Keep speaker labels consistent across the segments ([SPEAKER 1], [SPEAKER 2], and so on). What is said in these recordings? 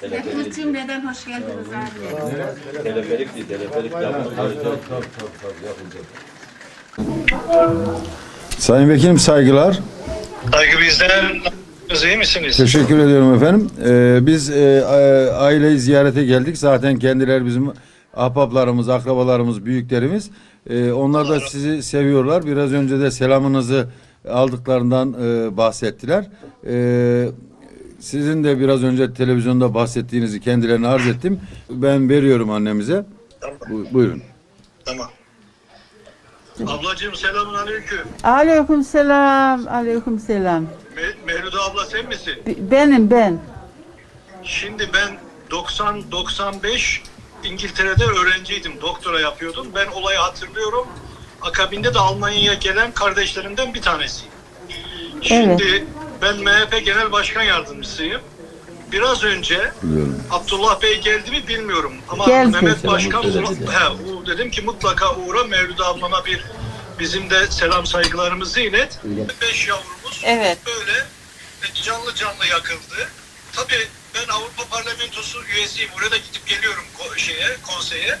[SPEAKER 1] Hepiniz cümleden hoş geldiniz abi.
[SPEAKER 2] Teleferik değil, teleferik.
[SPEAKER 3] Sayın Vekilim saygılar.
[SPEAKER 4] Saygı bizden. Siz iyi misiniz?
[SPEAKER 3] Teşekkür ediyorum efendim. Ee, biz e, aileyi ziyarete geldik. Zaten kendileri bizim ahbaplarımız, akrabalarımız, büyüklerimiz. Ee, onlar da sizi seviyorlar. Biraz önce de selamınızı aldıklarından e, bahsettiler. Ee, sizin de biraz önce televizyonda bahsettiğinizi kendilerine arz ettim. Ben veriyorum annemize.
[SPEAKER 4] Tamam.
[SPEAKER 3] Bu- buyurun.
[SPEAKER 4] Tamam. Ablacığım selamun aleyküm.
[SPEAKER 5] Aleyküm selam, aleyküm selam.
[SPEAKER 4] Me- Mevlüt abla sen misin?
[SPEAKER 5] B- Benim ben.
[SPEAKER 4] Şimdi ben 90-95 İngiltere'de öğrenciydim. Doktora yapıyordum. Ben olayı hatırlıyorum. Akabinde de Almanya'ya gelen kardeşlerimden bir tanesiyim. Şimdi ben MHP Genel Başkan Yardımcısıyım. Biraz önce
[SPEAKER 3] Biliyorum.
[SPEAKER 4] Abdullah Bey geldi mi bilmiyorum. Ama
[SPEAKER 5] Geldi.
[SPEAKER 4] Mehmet Başkan
[SPEAKER 2] Selam,
[SPEAKER 4] uğra- he, dedim ki mutlaka uğra Mevlüt ablana bir bizim de selam saygılarımızı ilet. Beş yavrumuz
[SPEAKER 5] Evet.
[SPEAKER 4] böyle e, canlı canlı yakıldı. Tabii ben Avrupa Parlamentosu üyesiyim. Oraya da gidip geliyorum ko- şeye, konseye.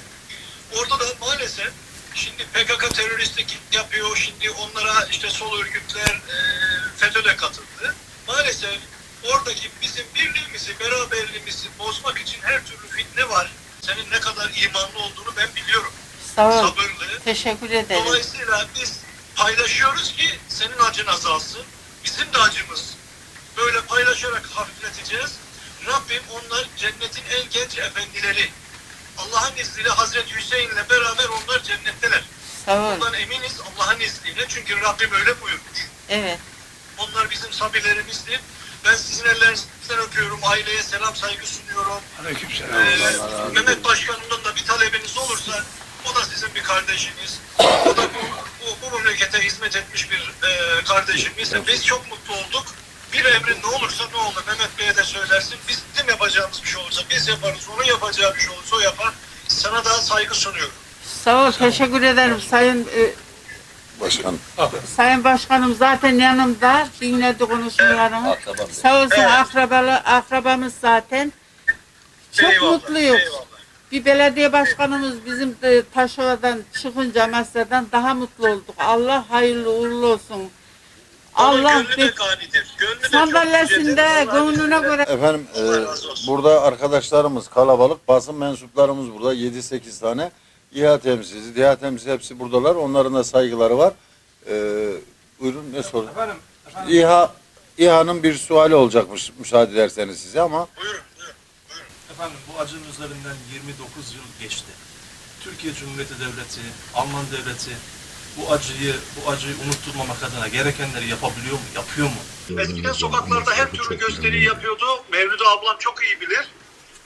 [SPEAKER 4] Orada da maalesef şimdi PKK teröristlik yapıyor. Şimdi onlara işte sol örgütler e, FETÖ de katıldı. Maalesef oradaki bizim birliğimizi, beraberliğimizi bozmak için her türlü fitne var. Senin ne kadar imanlı olduğunu ben biliyorum.
[SPEAKER 5] Sağ ol.
[SPEAKER 4] Sabırlı.
[SPEAKER 5] Teşekkür ederim.
[SPEAKER 4] Dolayısıyla biz paylaşıyoruz ki senin acın azalsın. Bizim de acımız. Böyle paylaşarak hafifleteceğiz. Rabbim onlar cennetin en genç efendileri. Allah'ın izniyle Hazreti Hüseyin'le beraber
[SPEAKER 5] ol.
[SPEAKER 4] Bundan eminiz Allah'ın izniyle. Çünkü Rabbim öyle buyurmuş.
[SPEAKER 5] Evet.
[SPEAKER 4] Onlar bizim sabirlerimizdir. Ben sizin ellerinizden öpüyorum. Aileye selam saygı sunuyorum. Ee, Mehmet Başkanım'dan da bir talebiniz olursa o da sizin bir kardeşiniz. O da bu, bu, bu memlekete hizmet etmiş bir e, kardeşimiz. Biz çok mutlu olduk. Bir emrin ne olursa ne olur Mehmet Bey'e de söylersin. Bizim yapacağımız bir şey olursa biz yaparız. Onun yapacağı bir şey olursa o yapar. Sana da saygı sunuyorum.
[SPEAKER 5] Sağ ol. Teşekkür ederim Sayın e,
[SPEAKER 3] Başkan.
[SPEAKER 5] Sayın Başkanım zaten yanımda dinledi konuşmalarımı.
[SPEAKER 2] Akrabamız.
[SPEAKER 5] Sağ olsun
[SPEAKER 4] Evet.
[SPEAKER 5] akrabalı, akrabamız zaten. Çok
[SPEAKER 4] Eyvallah,
[SPEAKER 5] mutluyuz.
[SPEAKER 4] eyvallah.
[SPEAKER 5] Bir belediye başkanımız bizim de Taşova'dan çıkınca Masya'dan daha mutlu olduk. Allah hayırlı uğurlu olsun.
[SPEAKER 4] Onun
[SPEAKER 5] Allah
[SPEAKER 4] gönlü de ganidir. Gönlü de çok
[SPEAKER 5] sandalyesinde gönlüne göre
[SPEAKER 3] Efendim e,
[SPEAKER 4] Allah razı olsun.
[SPEAKER 3] burada arkadaşlarımız kalabalık, basın mensuplarımız burada 7-8 tane. İHA temsilcisi, DİHA temsilcisi hepsi buradalar. Onların da saygıları var. E, buyurun ne sorun?
[SPEAKER 6] Efendim, efendim
[SPEAKER 3] İHA, İHA'nın bir suali olacakmış müsaade ederseniz size ama
[SPEAKER 4] Buyurun, buyurun.
[SPEAKER 6] Efendim bu acının üzerinden 29 yıl geçti. Türkiye Cumhuriyeti Devleti, Alman Devleti bu acıyı bu acıyı unutturmamak adına gerekenleri yapabiliyor mu? Yapıyor mu?
[SPEAKER 4] Eskiden sokaklarda her türlü gösteri yapıyordu. Mevlüt ablam çok iyi bilir.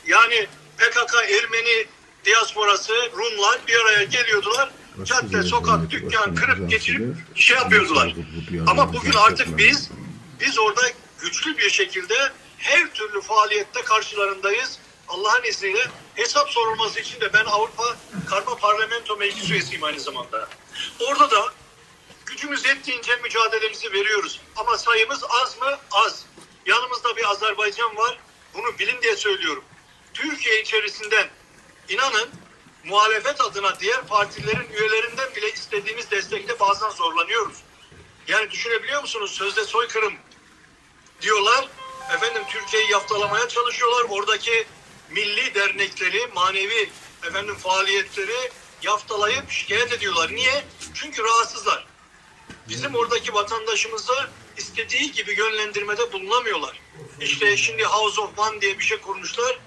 [SPEAKER 4] Yani PKK, Ermeni diasporası, Rumlar bir araya geliyordular. Cadde, sokak, dükkan kırıp geçirip şey yapıyordular. Ama bugün artık biz, biz orada güçlü bir şekilde her türlü faaliyette karşılarındayız. Allah'ın izniyle hesap sorulması için de ben Avrupa Karma Parlamento Meclis üyesiyim aynı zamanda. Orada da gücümüz yettiğince mücadelemizi veriyoruz. Ama sayımız az mı? Az. Yanımızda bir Azerbaycan var. Bunu bilin diye söylüyorum. Türkiye içerisinden inanın muhalefet adına diğer partilerin üyelerinden bile istediğimiz destekte bazen zorlanıyoruz. Yani düşünebiliyor musunuz? Sözde soykırım diyorlar. Efendim Türkiye'yi yaftalamaya çalışıyorlar. Oradaki milli dernekleri, manevi efendim faaliyetleri yaftalayıp şikayet ediyorlar. Niye? Çünkü rahatsızlar. Bizim oradaki vatandaşımızı istediği gibi yönlendirmede bulunamıyorlar. İşte şimdi House of One diye bir şey kurmuşlar.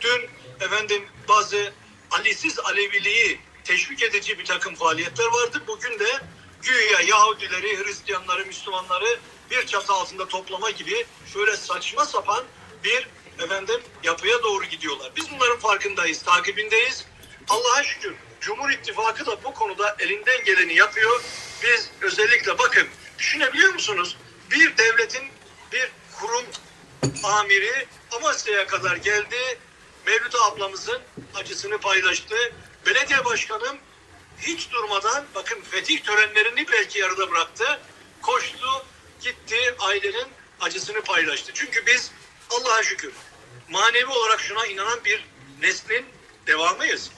[SPEAKER 4] Dün efendim bazı Alisiz Aleviliği teşvik edici bir takım faaliyetler vardı. Bugün de güya Yahudileri, Hristiyanları, Müslümanları bir çatı altında toplama gibi şöyle saçma sapan bir efendim yapıya doğru gidiyorlar. Biz bunların farkındayız, takibindeyiz. Allah'a şükür Cumhur İttifakı da bu konuda elinden geleni yapıyor. Biz özellikle bakın düşünebiliyor musunuz? Bir devletin bir kurum amiri Amasya'ya kadar geldi. Mevlüt ablamızın acısını paylaştı. Belediye başkanım hiç durmadan bakın fetih törenlerini belki yarıda bıraktı. Koştu, gitti, ailenin acısını paylaştı. Çünkü biz Allah'a şükür manevi olarak şuna inanan bir neslin devamıyız.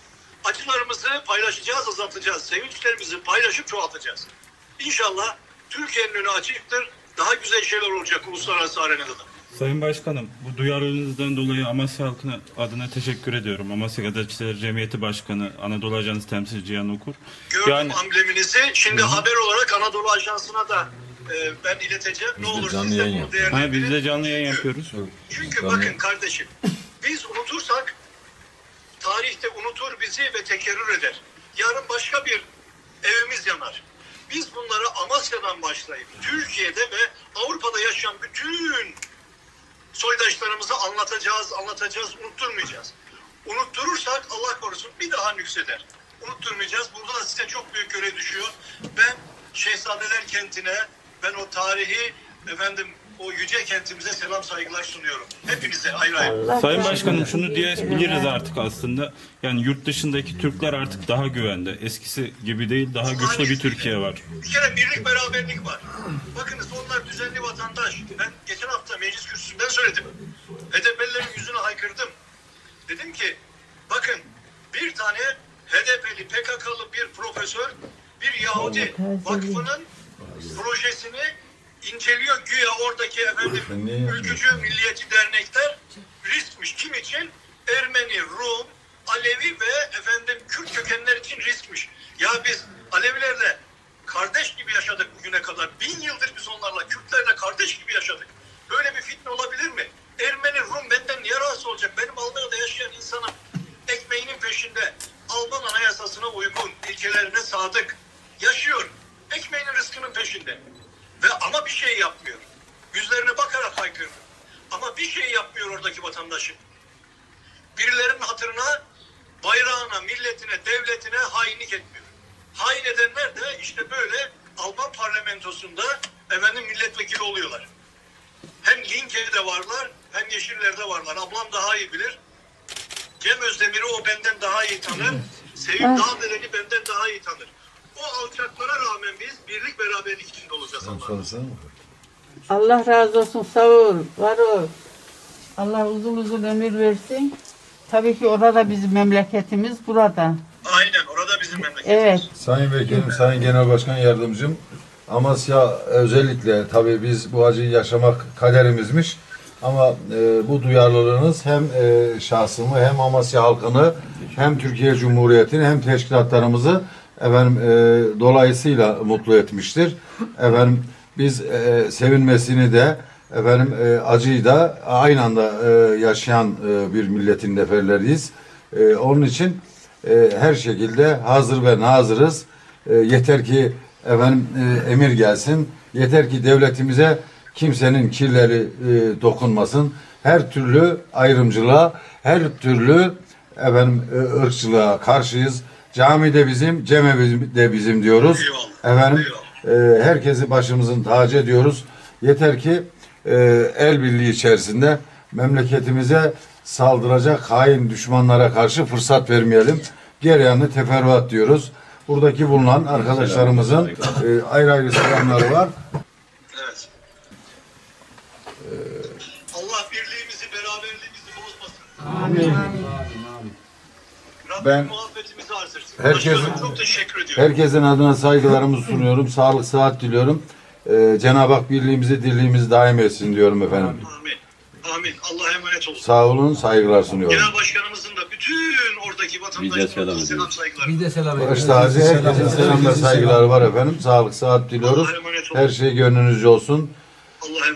[SPEAKER 4] Acılarımızı paylaşacağız, azaltacağız. Sevinçlerimizi paylaşıp çoğaltacağız. İnşallah Türkiye'nin önü açıktır. Daha güzel şeyler olacak uluslararası arenada da.
[SPEAKER 7] Sayın Başkanım, bu duyarlılığınızdan dolayı Amasya halkına adına teşekkür ediyorum. Amasya Gazeteciler Cemiyeti Başkanı Anadolu Ajansı temsilci Cihan Okur.
[SPEAKER 4] Gördüm
[SPEAKER 7] Yani
[SPEAKER 4] ambleminizi. Şimdi haber olarak Anadolu Ajansı'na da e, ben ileteceğim. Ne olur
[SPEAKER 3] canlı
[SPEAKER 4] siz de
[SPEAKER 3] yayın
[SPEAKER 4] bunu değerlendirin.
[SPEAKER 7] ha, biz de canlı yayın
[SPEAKER 4] Çünkü-
[SPEAKER 7] yapıyoruz.
[SPEAKER 4] Çünkü bakın kardeşim, biz unutursak tarihte unutur bizi ve tekerrür eder. Yarın başka bir evimiz yanar. Biz bunları Amasya'dan başlayıp Türkiye'de ve Avrupa'da yaşayan bütün soydaşlarımıza anlatacağız, anlatacağız, unutturmayacağız. Unutturursak Allah korusun bir daha nükseder. Unutturmayacağız. Burada da size çok büyük görev düşüyor. Ben Şehzadeler kentine, ben o tarihi efendim o yüce kentimize selam saygılar sunuyorum. Hepinize ayrı ayrı.
[SPEAKER 7] Sayın Başkanım şunu diyebiliriz artık aslında. Yani yurt dışındaki Türkler artık daha güvende. Eskisi gibi değil, daha güçlü bir Türkiye var.
[SPEAKER 4] Bir kere birlik beraberlik var. Bakınız onlar düzenli vatandaş. Ben geçen hafta meclis kürsüsünden söyledim. HDP'lilerin yüzüne haykırdım. Dedim ki bakın bir tane HDP'li PKK'lı bir profesör bir Yahudi vakfının projesini inceliyor. Güya oradaki efendim ülkücü milliyetçi dernekler riskmiş. Kim için? Ermeni, Rum, Alevi ve efendim Kürt kökenler için riskmiş. Ya biz Alevilerle kardeş gibi yaşadık bugüne kadar. Bin yıldır biz onlarla, Kürtlerle kardeş gibi yaşadık. Böyle bir fitne olabilir mi? Ermeni, Rum benden niye rahatsız olacak? Benim Almanya'da yaşayan insanım. Ekmeğinin peşinde. Alman anayasasına uygun, ilkelerine sadık. Yaşıyor. Ekmeğinin rızkının peşinde. Ve ama bir şey yapmıyor. Yüzlerine bakarak haykırdı. Ama bir şey yapmıyor oradaki vatandaşın. Birilerinin hatırına, bayrağına, milletine, devletine hainlik etmiyor. Hain edenler de işte böyle Alman parlamentosunda efendim milletvekili oluyorlar. Hem Linke'de varlar hem Yeşiller'de varlar. Ablam daha iyi bilir. Cem Özdemir'i o benden daha iyi tanır. Sevim Dağdelen'i benden daha iyi tanır. O alçaklara rağmen biz birlik beraberlik içinde olacağız.
[SPEAKER 5] Allah razı olsun, sağ ol, var ol. Allah uzun uzun ömür versin. Tabii ki orada bizim memleketimiz burada.
[SPEAKER 4] Aynen orada bizim memleket.
[SPEAKER 5] Evet.
[SPEAKER 3] Sayın Vekilim, Sayın Genel Başkan Yardımcım, Amasya özellikle tabii biz bu acıyı yaşamak kaderimizmiş. Ama e, bu duyarlılığınız hem e, şahsımı hem Amasya halkını hem Türkiye Cumhuriyeti'ni hem teşkilatlarımızı efendim e, dolayısıyla mutlu etmiştir. Efendim biz e, sevinmesini de efendim e, acıyı da aynı anda e, yaşayan e, bir milletin neferleriyiz. E, onun için e, her şekilde hazır ve nazırız. E, yeter ki efendim e, emir gelsin. Yeter ki devletimize kimsenin kirleri e, dokunmasın. Her türlü ayrımcılığa, her türlü efendim e, ırkçılığa karşıyız. Cami de bizim, ceme bizim- de bizim diyoruz.
[SPEAKER 4] Eyvallah,
[SPEAKER 3] Efendim e, herkesi başımızın tacı ediyoruz. Yeter ki e, el birliği içerisinde memleketimize saldıracak hain düşmanlara karşı fırsat vermeyelim. Gereğini teferruat diyoruz. Buradaki bulunan arkadaşlarımızın e, ayrı ayrı selamları var.
[SPEAKER 4] Evet. Allah birliğimizi, beraberliğimizi bozmasın.
[SPEAKER 1] Amin.
[SPEAKER 4] Rabbim
[SPEAKER 3] Ben-
[SPEAKER 4] muhabbetimizi artırsın.
[SPEAKER 3] Herkesin-
[SPEAKER 4] çok teşekkür ediyorum.
[SPEAKER 3] Herkesin adına saygılarımı sunuyorum. Sağlık, sıhhat diliyorum. E, Cenab-ı Hak birliğimizi, dirliğimizi daim etsin diyorum efendim.
[SPEAKER 4] Amin. Amin. Allah'a emanet olsun.
[SPEAKER 3] Sağ olun, saygılar sunuyorum.
[SPEAKER 4] Genel başkanımızın da bütün oradaki vatandaşlarımıza
[SPEAKER 2] selam ediyoruz.
[SPEAKER 4] saygılar.
[SPEAKER 8] Bir de selam
[SPEAKER 3] Baş tacı herkesin selamlar, saygıları var efendim. Sağlık, sıhhat diliyoruz.
[SPEAKER 4] Olun.
[SPEAKER 3] Her şey gönlünüzce olsun.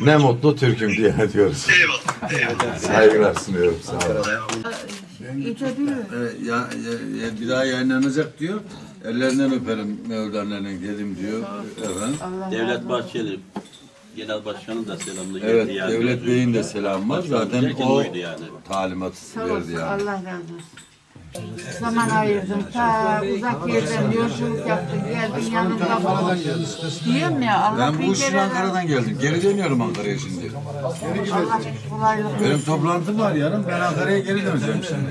[SPEAKER 3] Ne
[SPEAKER 4] olun.
[SPEAKER 3] mutlu Türk'üm diye diyoruz.
[SPEAKER 4] Eyvallah. Eyvallah.
[SPEAKER 3] Saygılar sunuyorum. Sağ olun.
[SPEAKER 5] İtebilir.
[SPEAKER 3] ya, ya, bir daha yayınlanacak diyor. Ellerinden öperim Mevlana'nın dedim diyor. Efendim.
[SPEAKER 2] Devlet Bahçeli Genel Başkanı da selamlı geldi.
[SPEAKER 3] Evet,
[SPEAKER 2] yani.
[SPEAKER 3] Devlet Bey'in de selamı var. Zaten
[SPEAKER 2] Derken
[SPEAKER 3] o
[SPEAKER 2] oydu yani.
[SPEAKER 3] talimat
[SPEAKER 5] Sağ
[SPEAKER 3] verdi
[SPEAKER 5] olsun,
[SPEAKER 3] yani.
[SPEAKER 5] Allah razı olsun. Zaman ayırdım. Ta uzak yerden yolculuk yaptım. Geldin yanımda bulundun. Diyorum ya Allah
[SPEAKER 3] Ben bu
[SPEAKER 5] bin
[SPEAKER 3] işin
[SPEAKER 5] kere
[SPEAKER 3] Ankara'dan geldim. Geri dönüyorum Ankara'ya şimdi.
[SPEAKER 5] Allah kolaylık
[SPEAKER 3] Benim toplantım var yarın. Ben Ankara'ya geri döneceğim şimdi.